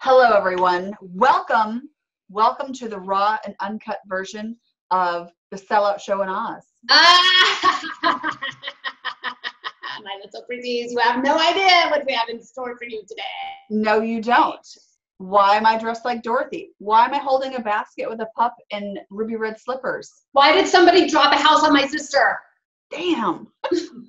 Hello, everyone. Welcome, welcome to the raw and uncut version of the Sellout Show in Oz. Ah! My little pretties, you have no idea what we have in store for you today. No, you don't. Why am I dressed like Dorothy? Why am I holding a basket with a pup in ruby red slippers? Why did somebody drop a house on my sister? Damn.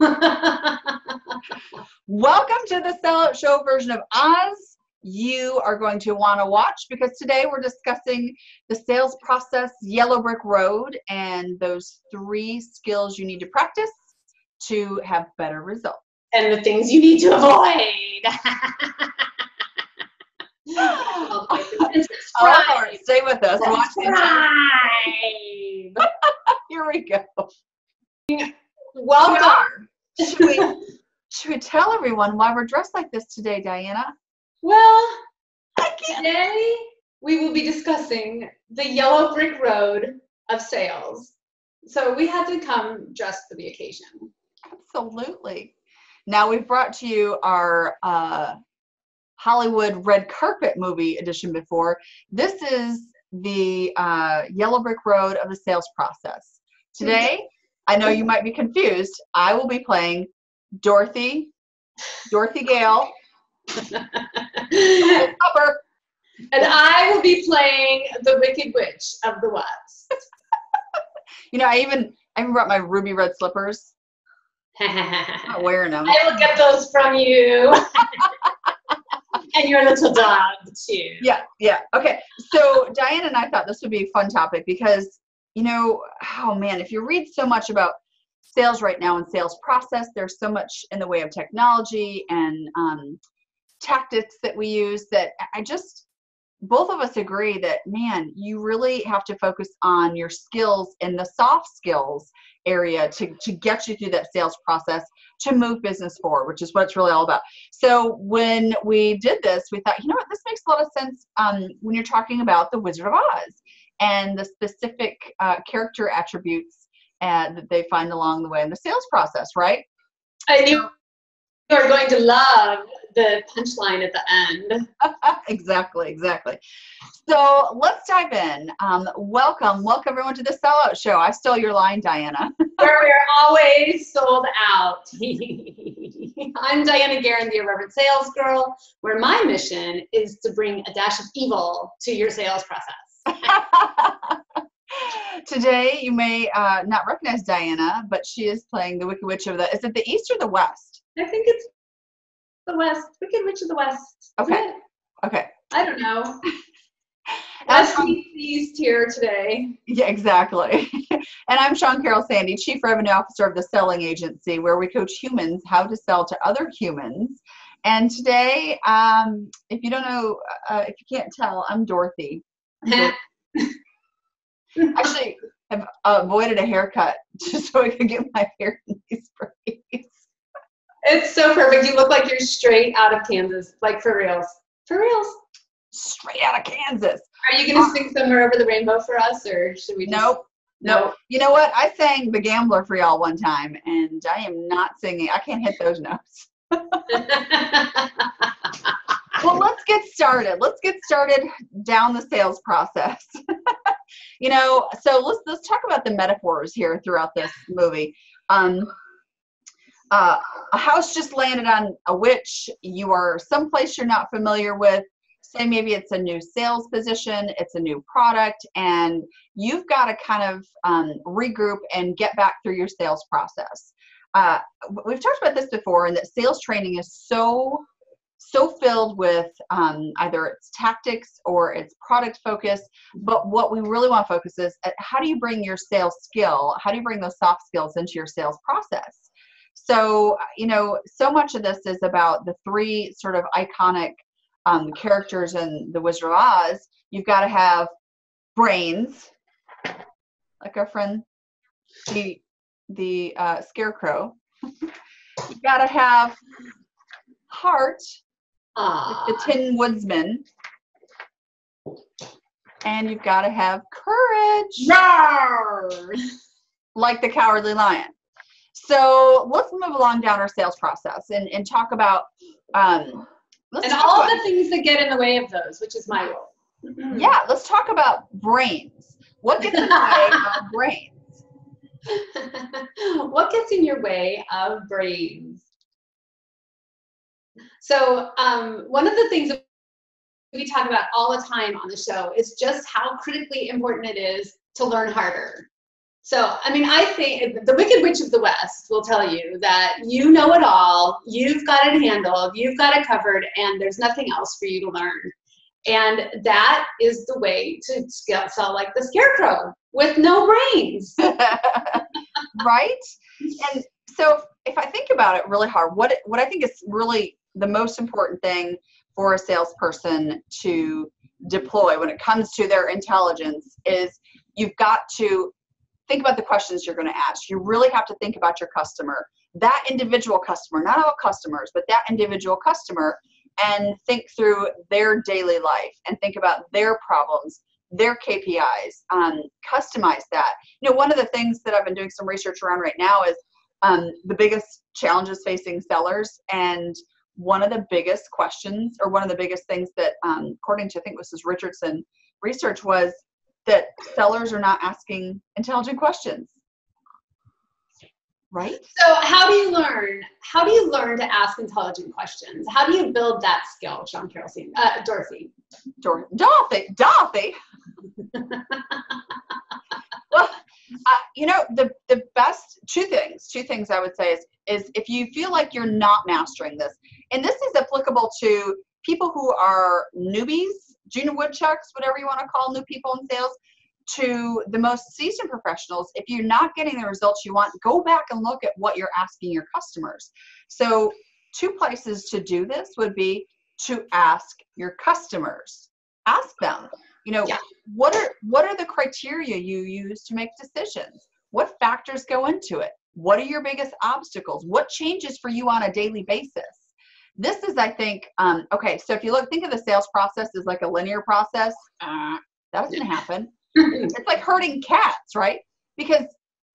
Welcome to the Sellout Show version of Oz. You are going to want to watch because today we're discussing the sales process, Yellow Brick Road, and those three skills you need to practice to have better results. and the things you need to avoid. Subscribe. stay with us. Watch Subscribe. Here we go. Welcome. Should we, should we tell everyone why we're dressed like this today, Dianna? Well, I can't. today we will be discussing the yellow brick road of sales. So we had to come dressed for the occasion. Absolutely. Now we've brought to you our uh, Hollywood red carpet movie edition before. This is the uh, Yellow Brick Road of the sales process. Today, I know you might be confused. I will be playing Dorothy, Dorothy Gale, and I will be playing the Wicked Witch of the West. You know, I even I even brought my ruby red slippers. I'm not wearing them. I will get those from you. and your little dog, too. Yeah, yeah. Okay. So Diane and I thought this would be a fun topic because, you know, oh man, if you read so much about sales right now and sales process, there's so much in the way of technology and um, tactics that we use that I just, both of us agree that, man, you really have to focus on your skills in the soft skills area to, to get you through that sales process to move business forward, which is what it's really all about. So when we did this, we thought, you know what, this makes a lot of sense um, when you're talking about the Wizard of Oz and the specific uh, character attributes uh, that they find along the way in the sales process, right? I you are going to love the punchline at the end. exactly, exactly. So let's dive in. Um, welcome, welcome everyone to the Sellout Show. I stole your line, Dianna. where we're always sold out. I'm Dianna Geairn, the Irreverent Sales Girl, where my mission is to bring a dash of evil to your sales process. Today, you may uh, not recognize Dianna, but she is playing the Wicked Witch of the. Is it the East or the West? I think it's the West, Wicked Witch of the West. Okay. Okay. I don't know. As meets here today. Yeah, exactly. and I'm Shawn Karol Sandy, Chief Revenue Officer of the Selling Agency, where we coach humans how to sell to other humans. And today, um, if you don't know, uh, if you can't tell, I'm Dorothy. I'm Dor- Actually, have avoided a haircut just so I could get my hair in these braids. It's so perfect. You look like you're straight out of Kansas, like for reals. For reals. Straight out of Kansas. Are you going to sing somewhere over the rainbow for us, or should we just? Nope. Nope. You know what? I sang The Gambler for y'all one time, and I am not singing. I can't hit those notes. well let's get started let's get started down the sales process you know so let's let's talk about the metaphors here throughout this movie um uh, a house just landed on a witch you are someplace you're not familiar with. Say maybe it's a new sales position it's a new product and you've got to kind of um, regroup and get back through your sales process. Uh, we've talked about this before and that sales training is so so filled with um, either it's tactics or it's product focus but what we really want to focus is at how do you bring your sales skill how do you bring those soft skills into your sales process so you know so much of this is about the three sort of iconic um, characters in the wizard of oz you've got to have brains like our friend the the uh, scarecrow You've got to have heart the Tin Woodsman. And you've got to have courage, Roar! like the Cowardly Lion. So let's move along down our sales process and, and talk about um, let's and talk all about- the things that get in the way of those, which is my role. yeah, let's talk about brains. What gets in the way of brains? what gets in your way of brains? So, um, one of the things that we talk about all the time on the show is just how critically important it is to learn harder. So, I mean, I think the Wicked Witch of the West will tell you that you know it all, you've got it handled, you've got it covered, and there's nothing else for you to learn. And that is the way to sell like the scarecrow with no brains. right? And so if I think about it really hard, what what I think is really the most important thing for a salesperson to deploy when it comes to their intelligence is you've got to think about the questions you're going to ask. You really have to think about your customer, that individual customer, not all customers, but that individual customer, and think through their daily life and think about their problems, their KPIs, um, customize that. You know, one of the things that I've been doing some research around right now is um, the biggest challenges facing sellers and one of the biggest questions or one of the biggest things that um, according to i think this is richardson research was that sellers are not asking intelligent questions right So, how do you learn? How do you learn to ask intelligent questions? How do you build that skill, Shawn Karol, uh, Dorothy? Dor- dorothy dorothy well uh, you know the the best two things two things i would say is is if you feel like you're not mastering this and this is applicable to people who are newbies junior woodchucks whatever you want to call new people in sales to the most seasoned professionals if you're not getting the results you want go back and look at what you're asking your customers. So two places to do this would be to ask your customers. Ask them you know Yeah. what are what are the criteria you use to make decisions? What factors go into it? What are your biggest obstacles? What changes for you on a daily basis this is i think um, okay so if you look think of the sales process as like a linear process. Uh, that doesn't happen. It's like herding cats right? Because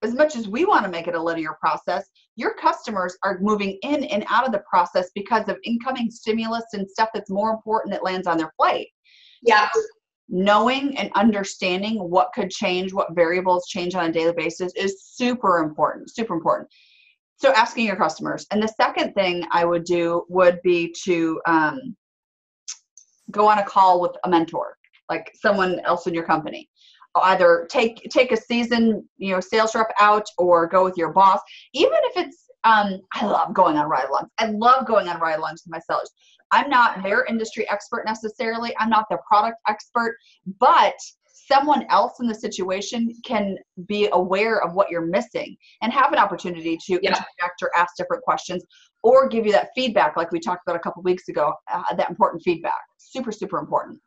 as much as we want to make it a linear process your customers are moving in and out of the process because of incoming stimulus and stuff that's more important that lands on their plate. Yeah. knowing and understanding what could change, what variables change on a daily basis is super important, super important. So asking your customers. And the second thing I would do would be to um, go on a call with a mentor, like someone else in your company. Either take take a season, you know, sales rep out, or go with your boss. Even if it's, um, I love going on ride-alongs. I love going on ride-alongs with my sellers. I'm not their industry expert necessarily. I'm not their product expert, but someone else in the situation can be aware of what you're missing and have an opportunity to Yeah. interject or ask different questions or give you that feedback like we talked about a couple weeks ago uh, that important feedback super super important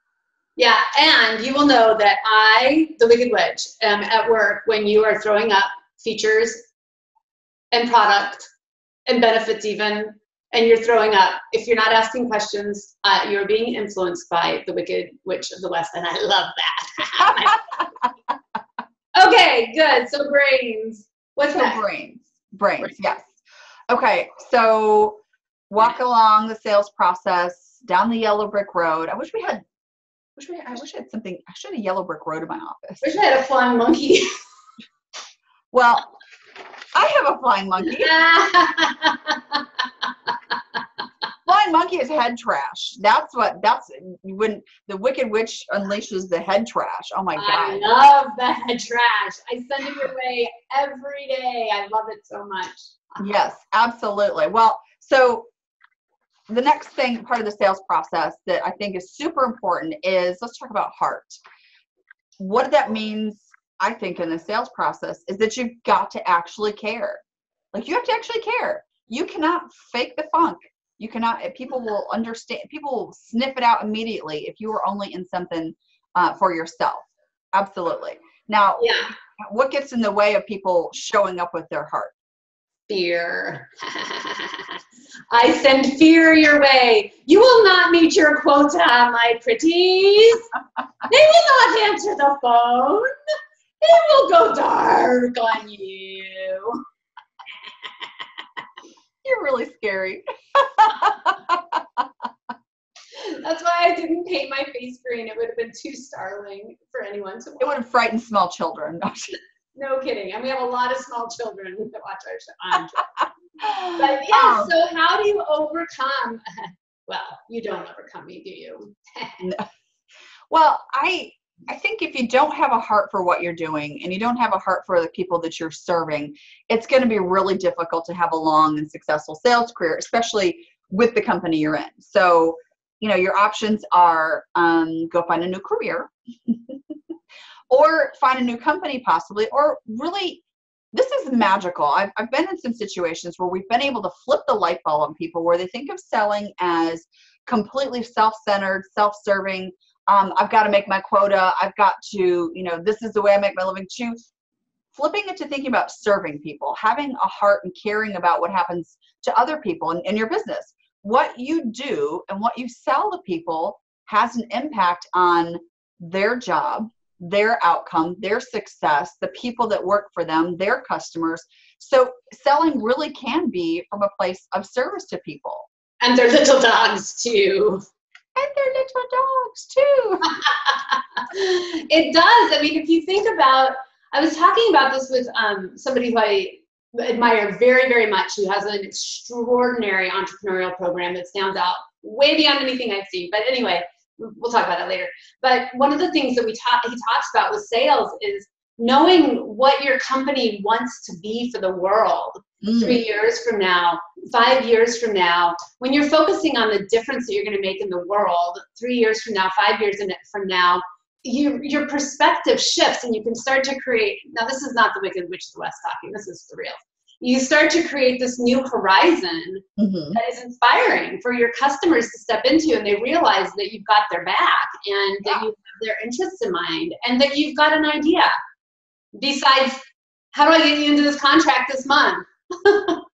Yeah, and you will know that I, the Wicked Witch, am at work when you are throwing up features and product and benefits, even, and you're throwing up. If you're not asking questions, uh, you're being influenced by the Wicked Witch of the West, and I love that. okay, good. So brains. What's so next? brains brains Brains. yes okay so walk along the sales process down the yellow brick road i wish we had wish we i wish i had something i should have a yellow brick road in my office I Wish I had a flying monkey. well i have a flying monkey flying monkey is head trash that's what that's when the wicked witch unleashes the head trash oh my god. I love the head trash. I send it your way every day. I love it so much. Yes, absolutely. Well, so the next thing, part of the sales process that I think is super important is let's talk about heart. What that means, I think, in the sales process is that you've got to actually care. Like you have to actually care. You cannot fake the funk. You cannot, people will understand, people will sniff it out immediately if you are only in something uh, for yourself. Absolutely. Now, Yeah. what gets in the way of people showing up with their heart? Fear. I send fear your way. You will not meet your quota, my pretties. they will not answer the phone. It will go dark on you. You're really scary. That's why I didn't paint my face green. It would have been too startling for anyone to watch. It would have frightened small children. no kidding. And we have a lot of small children that watch our show. but yeah, um, so how do you overcome? Well, you don't overcome me, do you? no. Well, I I think if you don't have a heart for what you're doing and you don't have a heart for the people that you're serving, it's going to be really difficult to have a long and successful sales career, especially with the company you're in. So, you know, your options are um, go find a new career or find a new company, possibly, or really. This is magical. I've, I've been in some situations where we've been able to flip the light bulb on people where they think of selling as completely self centered, self serving, um, I've got to make my quota. I've got to, you know, this is the way I make my living. To flipping it to thinking about serving people, having a heart and caring about what happens to other people in, in your business. What you do and what you sell to people has an impact on their job, their outcome, their success, the people that work for them, their customers. So selling really can be from a place of service to people. And their little dogs too and their little dogs too. it does. I mean, if you think about, I was talking about this with um, somebody who I admire very, very much, who has an extraordinary entrepreneurial program that stands out way beyond anything I've seen. But anyway, we'll talk about that later. But one of the things that we talk, he talks about with sales is knowing what your company wants to be for the world mm. three years from now, five years from now, when you're focusing on the difference that you're going to make in the world three years from now, five years from now, you, your perspective shifts and you can start to create. Now, this is not the Wicked Witch of the West talking, this is the real. You start to create this new horizon mm-hmm. that is inspiring for your customers to step into, and they realize that you've got their back and yeah. that you have their interests in mind, and that you've got an idea besides how do I get you into this contract this month?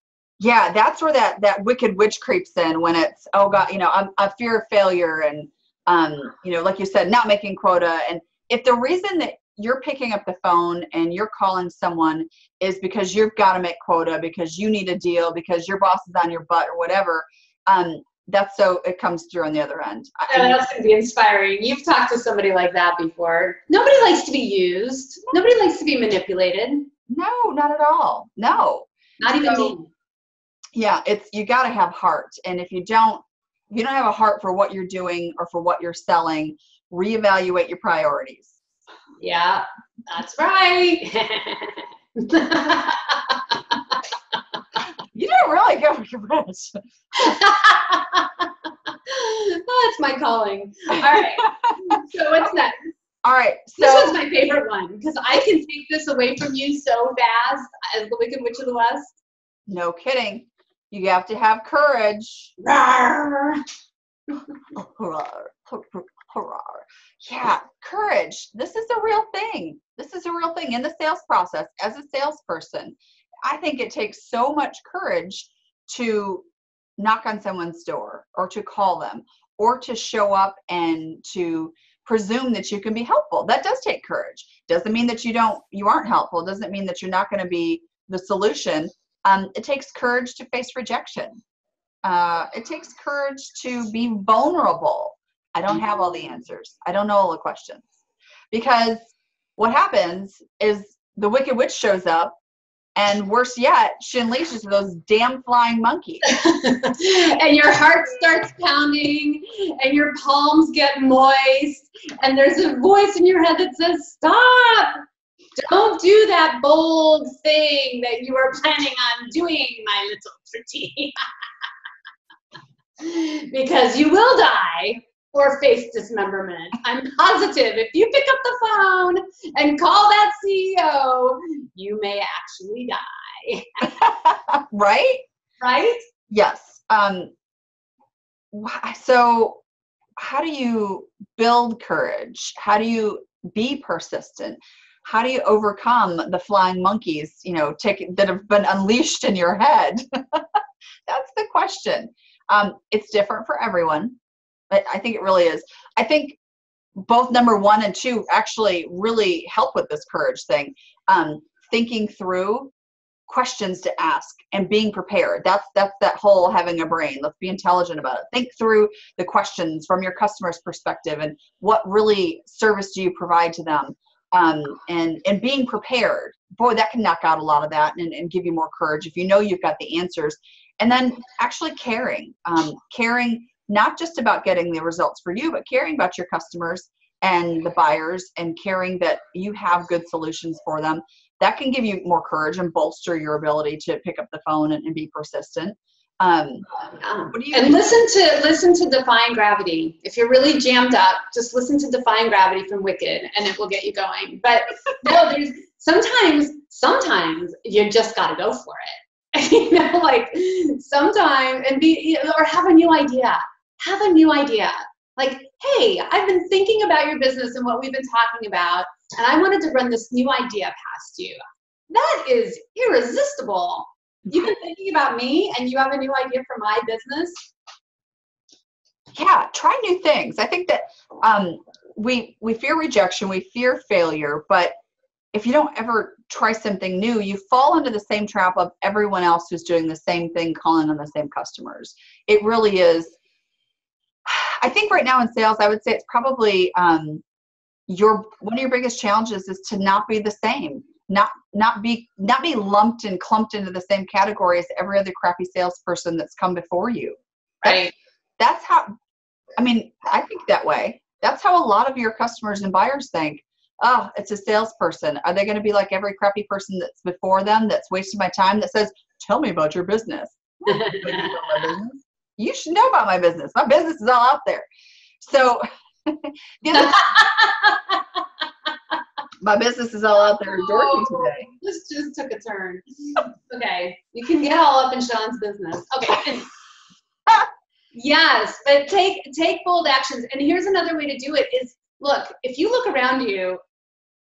yeah, that's where that that wicked witch creeps in when it's oh god, you know, I'm a fear of failure and um, you know, like you said, not making quota. And if the reason that you're picking up the phone and you're calling someone is because you've got to make quota because you need a deal because your boss is on your butt or whatever um, that's so it comes through on the other end. Yeah, that's going to be inspiring. You've talked to somebody like that before. Nobody likes to be used. Nobody likes to be manipulated. No, not at all. No, not even so, me. Yeah, it's you got to have heart, and if you don't, if you don't have a heart for what you're doing or for what you're selling, reevaluate your priorities. Yeah, that's right. You didn't really go rich. oh, that's my calling. All right. so what's next? All right. So this was my favorite one because I can take this away from you so fast as the Wicked Witch of the West. No kidding. You have to have courage. yeah, courage. This is a real thing. This is a real thing in the sales process as a salesperson. I think it takes so much courage to knock on someone's door or to call them or to show up and to presume that you can be helpful. That does take courage. Doesn't mean that you don't you aren't helpful. Doesn't mean that you're not going to be the solution. Um, it takes courage to face rejection. Uh, it takes courage to be vulnerable. I don't have all the answers. I don't know all the questions. Because what happens is the wicked witch shows up and worse yet, she unleashes those damn flying monkeys. and your heart starts pounding, and your palms get moist, and there's a voice in your head that says, Stop! Don't do that bold thing that you were planning on doing, my little pretty. because you will die or face dismemberment. I'm positive if you pick up the phone and call that CEO, you may actually die. right? Right? Yes. Um, so, how do you build courage? How do you be persistent? How do you overcome the flying monkeys, you know, that have been unleashed in your head? That's the question. Um, it's different for everyone I, I think it really is. I think both number one and two actually really help with this courage thing. Um, thinking through questions to ask and being prepared that's that's that whole having a brain let's be intelligent about it think through the questions from your customer's perspective and what really service do you provide to them um, and and being prepared. Boy that can knock out a lot of that and, and give you more courage if you know you've got the answers. And then actually caring um, caring not just about getting the results for you but caring about your customers and the buyers and caring that you have good solutions for them. That can give you more courage and bolster your ability to pick up the phone and, and be persistent um, and listen to listen to defying gravity. If you're really jammed up just listen to defying gravity from wicked and it will get you going. But no there's sometimes sometimes you just got to go for it. You know like sometimes and be or have a new idea. Have a new idea. Like hey i've been thinking about your business and what we've been talking about and i wanted to run this new idea past you. That is irresistible You've been thinking about me and you have a new idea for my business? Yeah, try new things. I think that um, we we fear rejection, we fear failure, but if you don't ever try something new, you fall into the same trap of everyone else who's doing the same thing, calling on the same customers. It really is. I think right now in sales, I would say it's probably um, your one of your biggest challenges is to not be the same not not be not be lumped and clumped into the same category as every other crappy salesperson that's come before you. Right. That's, that's how I mean, I think that way. That's how a lot of your customers and buyers think. Oh, it's a salesperson. Are they going to be like every crappy person that's before them that's wasting my time that says, Tell me about your business. you should know about my business. My business is all out there. So the other my business is all out there dorky oh, today. This just took a turn. okay, you can get all up in Shawn's business. Okay. yes, but take take bold actions. And here's another way to do it: is look. If you look around you,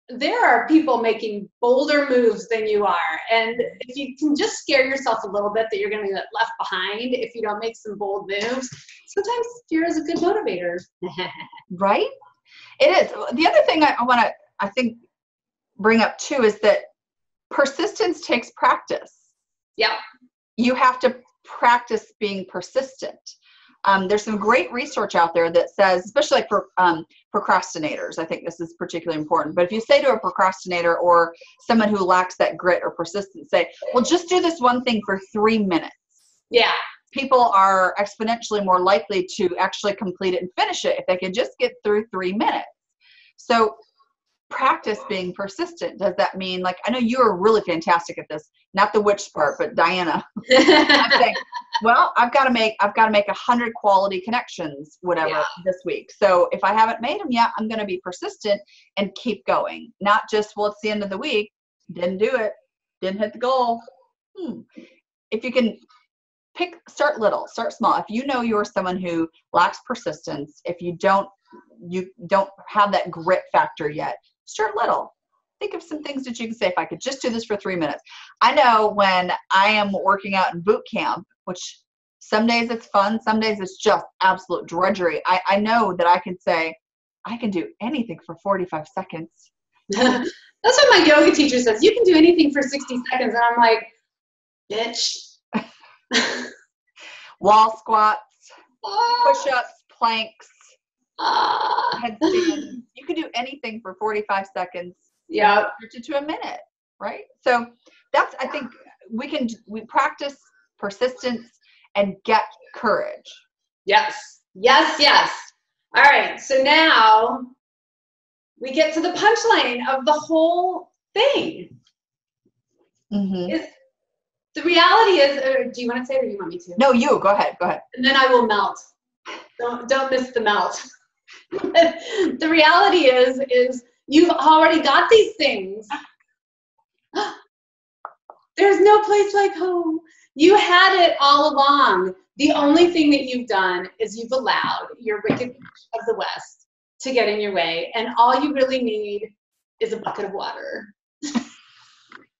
there are people making bolder moves than you are, and if you can just scare yourself a little bit that you're going to get left behind if you don't make some bold moves, sometimes fear is a good motivator. right? It is. The other thing I, I want to, I think bring up too is that persistence takes practice. Yeah. You have to practice being persistent. Um, there's some great research out there that says, especially like for um, procrastinators, I think this is particularly important. But if you say to a procrastinator or someone who lacks that grit or persistence, say, well, just do this one thing for three minutes. Yeah. People are exponentially more likely to actually complete it and finish it if they can just get through three minutes. So practice being persistent. Does that mean like i know you are really fantastic at this not the witch part but dianna. I'm saying well i've got to make i've got to make a hundred quality connections whatever yeah. this week. So if i haven't made them yet i'm going to be persistent and keep going. Not just well it's the end of the week didn't do it didn't hit the goal. Hmm. if you can pick start little start small. If you know you're someone who lacks persistence if you don't you don't have that grit factor yet start little. Think of some things that you can say if i could just do this for three minutes. I know when i am working out in boot camp which some days it's fun some days it's just absolute drudgery i, I know that i can say i can do anything for 45 seconds. That's what my yoga teacher says you can do anything for 60 seconds. And i'm like bitch. Wall squats ah. push-ups planks headstand you can do anything for 45 seconds. Yeah. To, to a minute, right? So that's, I think we can, we practice persistence and get courage. Yes. Yes. Yes. All right. So now we get to the punchline of the whole thing. Mm-hmm. Is, the reality is, uh, do you want to say it or do you want me to? No, you go ahead. Go ahead. And then I will melt. Don't don't miss the melt. the reality is is you've already got these things. There's no place like home. You had it all along. The only thing that you've done is you've allowed your wicked of the west to get in your way and all you really need is a bucket of water.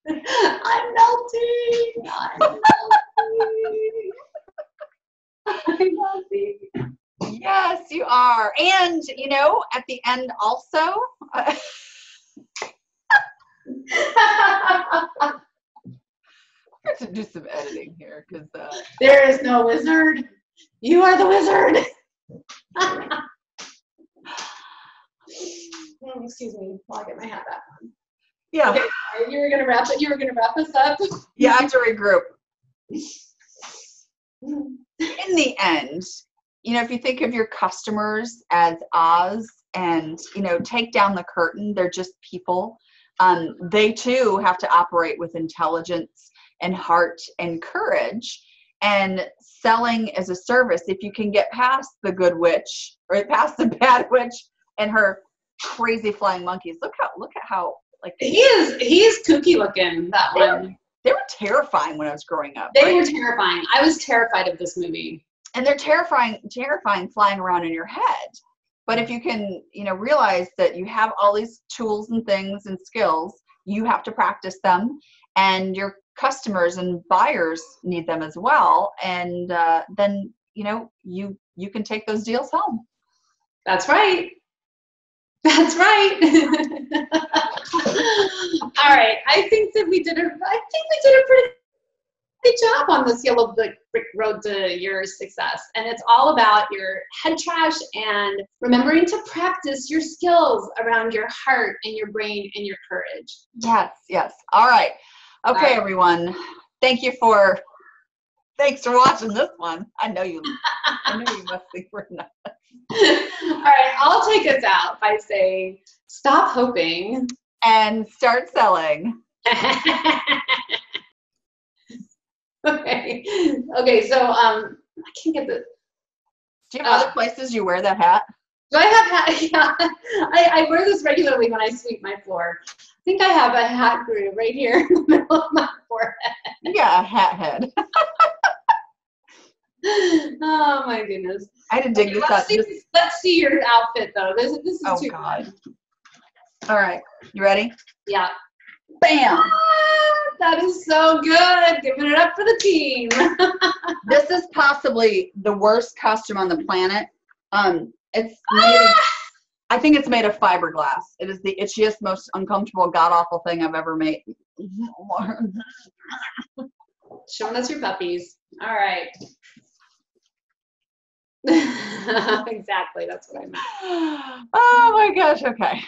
I'm melting! I'm melting! I'm melting Yes, you are. And, you know, at the end also, have to do some editing here because uh, There is no wizard. You are the wizard. Excuse me while I get my hat back on. yeah, Okay, you were gonna wrap it. You were gonna wrap us up. yeah, I have to regroup. In the end, you know, if you think of your customers as Oz and you know, take down the curtain, they're just people. Um, they too have to operate with intelligence and heart and courage. And selling as a service, if you can get past the good witch or past the bad witch and her crazy flying monkeys, look how look at how like He is he is kooky looking. That one. they were terrifying when I was growing up. They right? were terrifying. I was terrified of this movie. And they're terrifying terrifying flying around in your head but if you can you know realize that you have all these tools and things and skills you have to practice them and your customers and buyers need them as well and uh, then you know you you can take those deals home That's right. That's right. All right. I think that we did a. I think we did a pretty good job on this yellow brick brick road to your success, and it's all about your head trash and remembering to practice your skills around your heart and your brain and your courage. yes yes all right okay All right. everyone thank you for thanks for watching this one i know you i know you must think we're not all right. I'll take us out by saying, stop hoping. and start selling okay. Okay. So um, I can't get the. Do you have Uh, other places you wear that hat? Do I have hat? Yeah. I, I wear this regularly when I sweep my floor. I think I have a hat groove right here in the middle of my forehead. Yeah, a hat head. Oh my goodness. I had to dig Okay, this let's, up. see, Just, let's see your outfit though. This, this is oh too God. All right, you ready? Yeah. Bam! Ah, that is so good. Giving it up for the team. This is possibly the worst costume on the planet. Um, it's made of, I think it's made of fiberglass. It is the itchiest, most uncomfortable, god awful thing I've ever made. Showing us your puppies. All right. exactly. That's what I meant. oh my gosh. Okay.